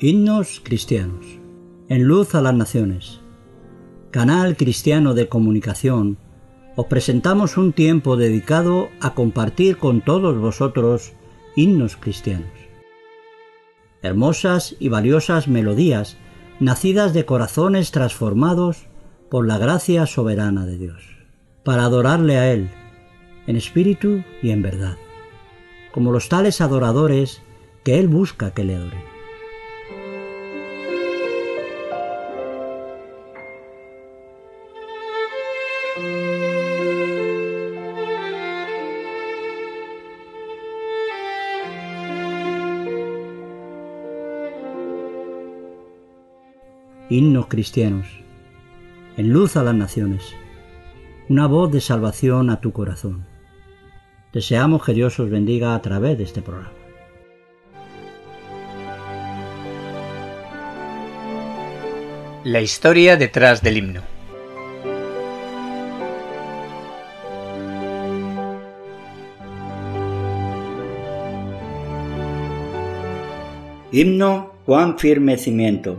Himnos cristianos. En luz a las naciones. Canal cristiano de comunicación, os presentamos un tiempo dedicado a compartir con todos vosotros himnos cristianos. Hermosas y valiosas melodías nacidas de corazones transformados por la gracia soberana de Dios, para adorarle a Él, en espíritu y en verdad, como los tales adoradores que Él busca que le adoren. himnos cristianos, en luz a las naciones, una voz de salvación a tu corazón. Deseamos que Dios os bendiga a través de este programa. La historia detrás del himno. Himno Juan Firme Cimiento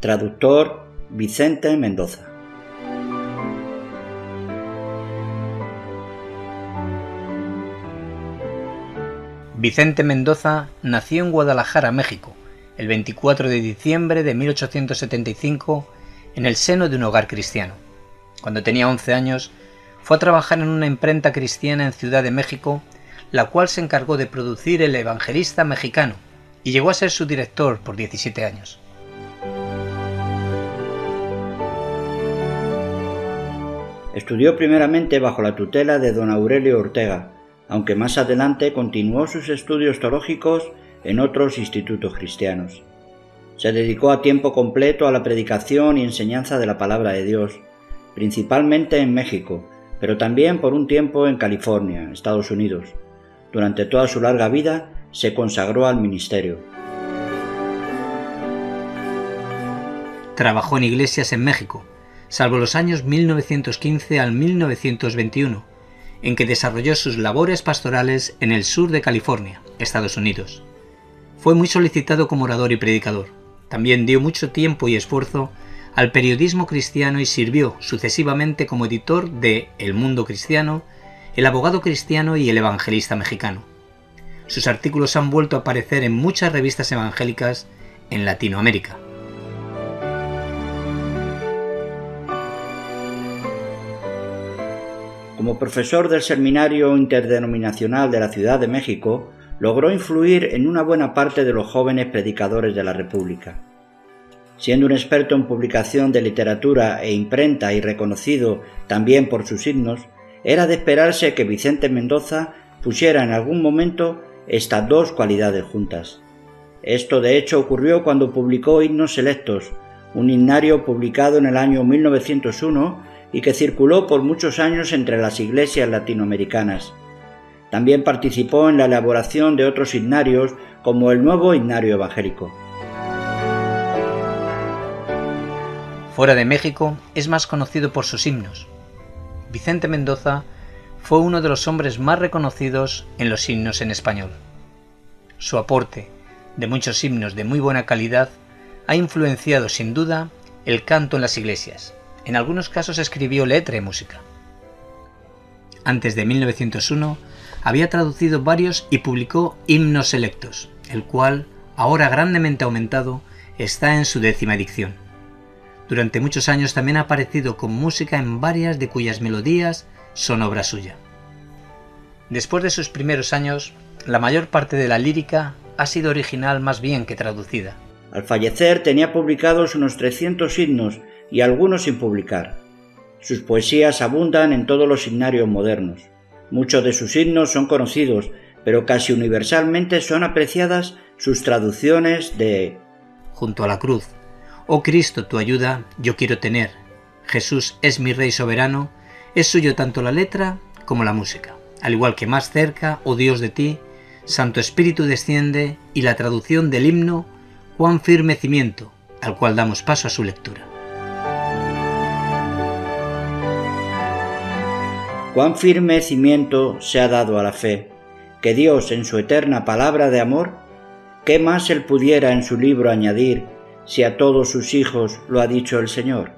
Traductor Vicente Mendoza. Vicente Mendoza nació en Guadalajara, México, el 24 de diciembre de 1875 en el seno de un hogar cristiano. Cuando tenía 11 años, fue a trabajar en una imprenta cristiana en Ciudad de México, la cual se encargó de producir El Evangelista Mexicano, y llegó a ser su director por 17 años. Estudió primeramente bajo la tutela de don Aurelio Ortega, aunque más adelante continuó sus estudios teológicos en otros institutos cristianos. Se dedicó a tiempo completo a la predicación y enseñanza de la palabra de Dios, principalmente en México, pero también por un tiempo en California, Estados Unidos. Durante toda su larga vida se consagró al ministerio. Trabajó en iglesias en México, salvo los años 1915 al 1921, en que desarrolló sus labores pastorales en el sur de California, Estados Unidos. Fue muy solicitado como orador y predicador. También dio mucho tiempo y esfuerzo al periodismo cristiano y sirvió sucesivamente como editor de El Mundo Cristiano, El Abogado Cristiano y El Evangelista Mexicano. Sus artículos han vuelto a aparecer en muchas revistas evangélicas en Latinoamérica. Como profesor del Seminario Interdenominacional de la Ciudad de México, logró influir en una buena parte de los jóvenes predicadores de la República. Siendo un experto en publicación de literatura e imprenta y reconocido también por sus himnos, era de esperarse que Vicente Mendoza pusiera en algún momento estas dos cualidades juntas. Esto de hecho ocurrió cuando publicó Himnos Selectos, un himnario publicado en el año 1901 y que circuló por muchos años entre las iglesias latinoamericanas. También participó en la elaboración de otros himnarios como el nuevo himnario evangélico. Fuera de México es más conocido por sus himnos. Vicente Mendoza fue uno de los hombres más reconocidos en los himnos en español. Su aporte, de muchos himnos de muy buena calidad, ha influenciado sin duda el canto en las iglesias, en algunos casos escribió letra y música. Antes de 1901 había traducido varios y publicó Himnos Selectos, el cual, ahora grandemente aumentado, está en su décima edición. Durante muchos años también ha aparecido con música en varias de cuyas melodías son obra suya. Después de sus primeros años, la mayor parte de la lírica ha sido original más bien que traducida. Al fallecer tenía publicados unos 300 himnos y algunos sin publicar. Sus poesías abundan en todos los himnarios modernos. Muchos de sus himnos son conocidos, pero casi universalmente son apreciadas sus traducciones de Junto a la cruz. Oh Cristo, tu ayuda yo quiero tener. Jesús es mi Rey soberano. Es suyo tanto la letra como la música. Al igual que más cerca, oh Dios de ti, Santo Espíritu desciende y la traducción del himno cuán firme cimiento, al cual damos paso a su lectura. Cuán firme cimiento se ha dado a la fe, que Dios en su eterna palabra de amor, ¿qué más él pudiera en su libro añadir si a todos sus hijos lo ha dicho el Señor?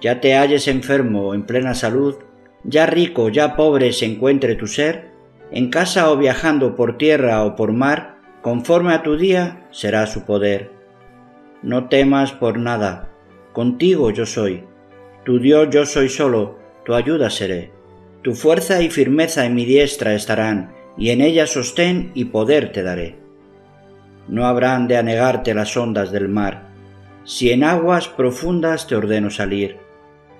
Ya te halles enfermo o en plena salud, ya rico, ya pobre se encuentre tu ser, en casa o viajando por tierra o por mar, conforme a tu día será su poder. No temas por nada, contigo yo soy, tu Dios yo soy solo, tu ayuda seré. Tu fuerza y firmeza en mi diestra estarán, y en ella sostén y poder te daré. No habrán de anegarte las ondas del mar, si en aguas profundas te ordeno salir,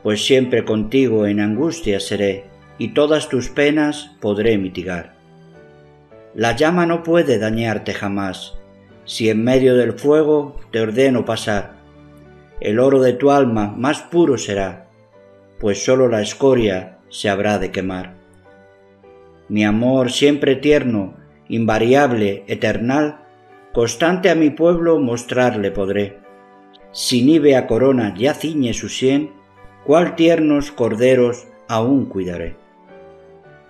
pues siempre contigo en angustia seré, y todas tus penas podré mitigar. La llama no puede dañarte jamás, si en medio del fuego te ordeno pasar. El oro de tu alma más puro será, pues sólo la escoria se habrá de quemar. Mi amor siempre tierno, invariable, eternal, constante a mi pueblo mostrarle podré. Si nívea corona ya ciñe su sien, cuál tiernos corderos aún cuidaré.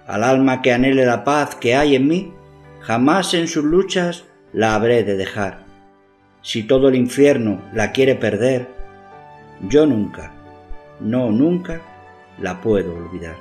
Al alma que anhele la paz que hay en mí, jamás en sus luchas la habré de dejar. Si todo el infierno la quiere perder, yo nunca, no nunca, la puedo olvidar.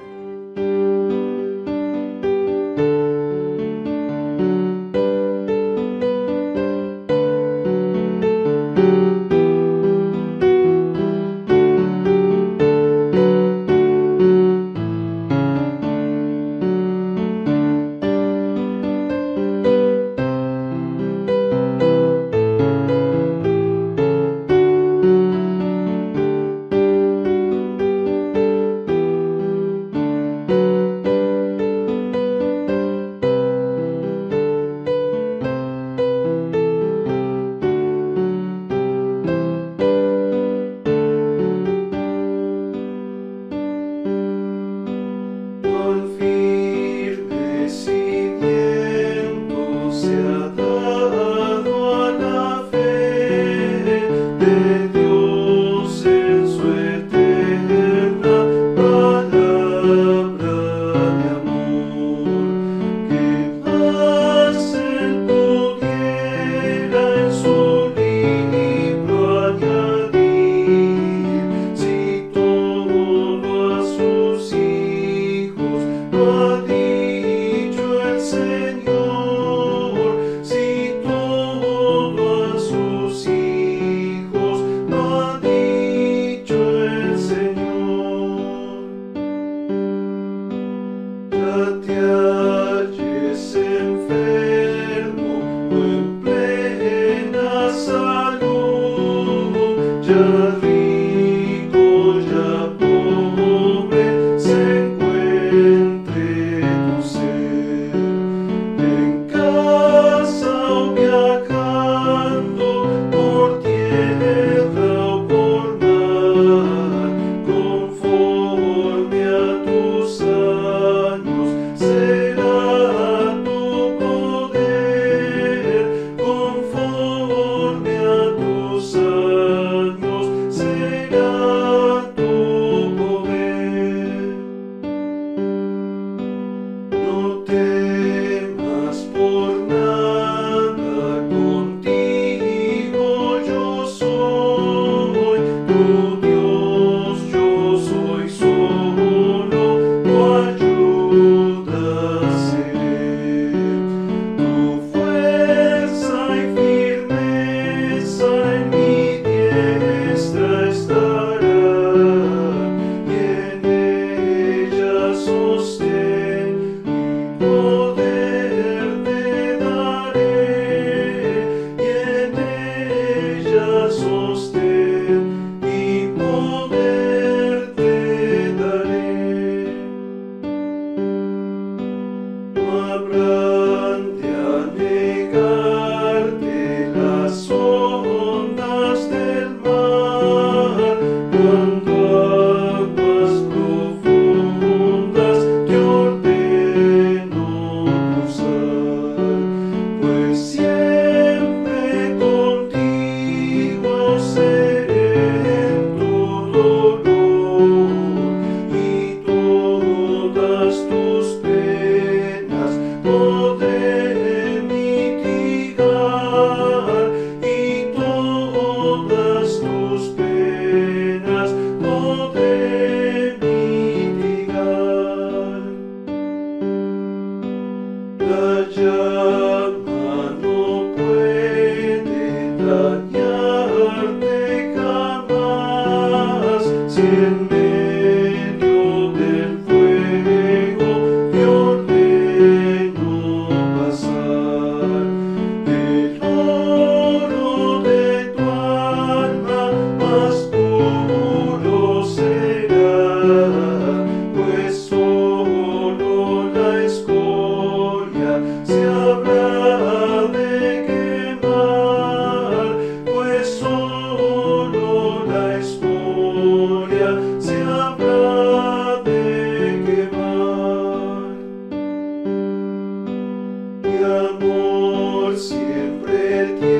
Lord.